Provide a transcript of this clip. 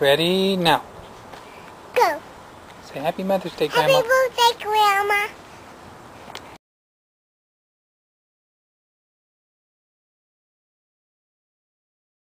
Ready, now. Go. Say Happy Mother's Day, Grandma. Happy birthday, Grandma.